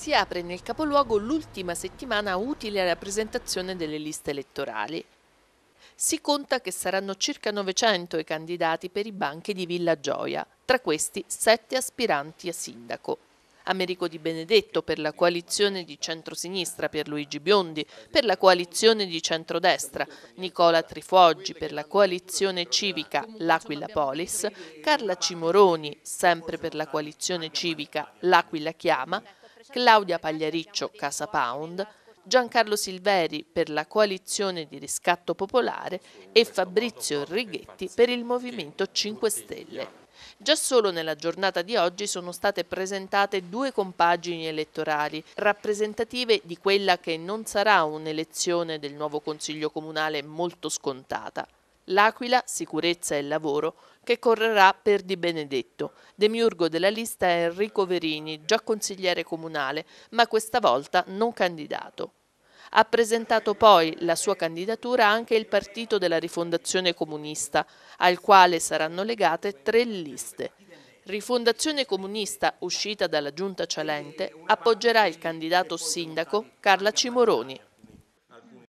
Si apre nel capoluogo l'ultima settimana utile alla presentazione delle liste elettorali. Si conta che saranno circa 900 i candidati per i banchi di Villa Gioia, tra questi sette aspiranti a sindaco. Americo Di Benedetto per la coalizione di centrosinistra per Luigi Biondi, per la coalizione di centrodestra, Nicola Trifuoggi per la coalizione civica L'Aquila Polis, Carla Cimoroni sempre per la coalizione civica L'Aquila Chiama, Claudia Pagliariccio Casa Pound, Giancarlo Silveri per la coalizione di riscatto popolare e Fabrizio Righetti per il Movimento 5 Stelle. Già solo nella giornata di oggi sono state presentate due compagini elettorali rappresentative di quella che non sarà un'elezione del nuovo Consiglio Comunale molto scontata. L'Aquila, Sicurezza e Lavoro, che correrà per Di Benedetto. Demiurgo della lista è Enrico Verini, già consigliere comunale, ma questa volta non candidato. Ha presentato poi la sua candidatura anche il Partito della Rifondazione Comunista, al quale saranno legate tre liste. Rifondazione Comunista, uscita dalla giunta Cialente, appoggerà il candidato sindaco Carla Cimoroni.